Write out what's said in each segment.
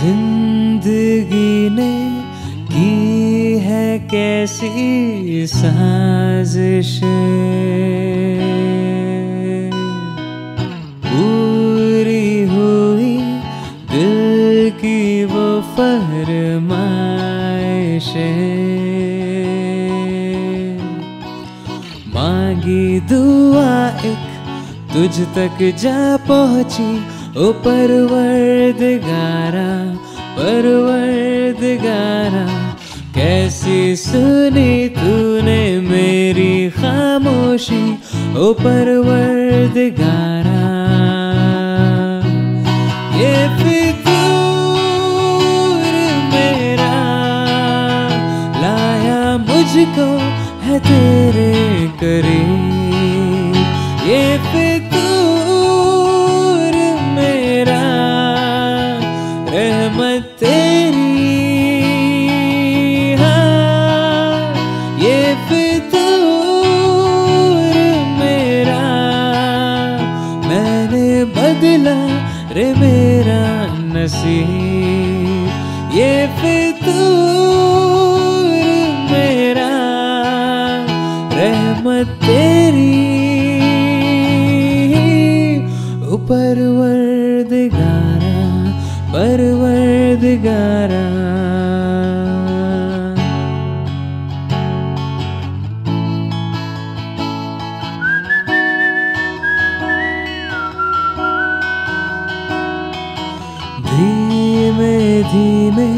ज़िंदगी ने की है कैसी साजिश? पूरी हुई दिल की वो फरमाइशें। मांगी दुआ एक तुझ तक जा पहुँची ओ परवरदिगारा परवरदिगारा, कैसी सुनी तूने मेरी खामोशी, ओ परवरदिगारा। ये फितूर मेरा, लाया मुझको है तेरे करीब। ये फितूर तेरी ये मेरा। मैंने बदला रे मेरा नसीब, ये फितूर मेरा। रहमत तेरी ऊपर वर्दगारा परवरदिगारा। धीमे धीमे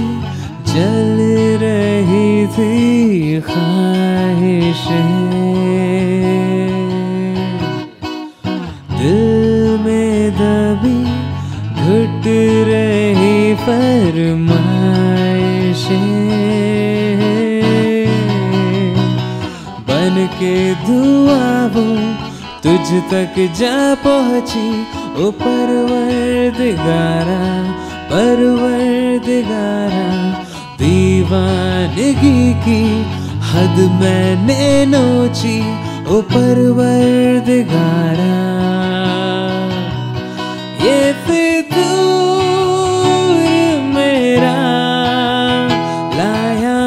चल रही थी ख्वाहिशें। दिल में दबी घुट फरमाइशें। बन के दुआ वो तुझ तक जा पहुँची। ओ परवरदिगारा परवरदिगारा, दीवानगी की हद मैंने नोची। ओ परवरदिगारा। ये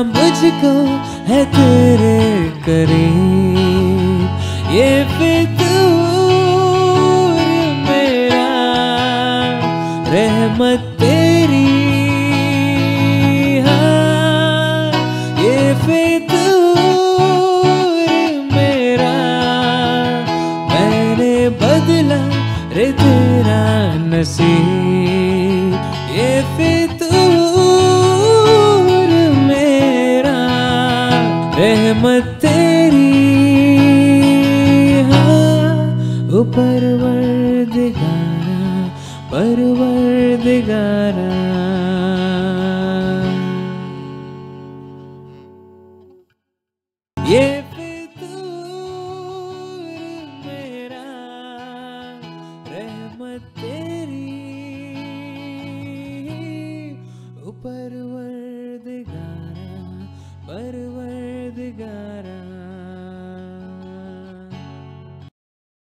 मुझको है तेरे करीब। ये फितूर मेरा, रहमत तेरी हाँ। ये फितूर मेरा, मैंने बदला रे तेरा नसीब। ये फितूर रहमत तेरी हाँ परवरदिगारा परवरदिगारा। ये मेरा रहमत तेरी ऊपर वर्दगारा पर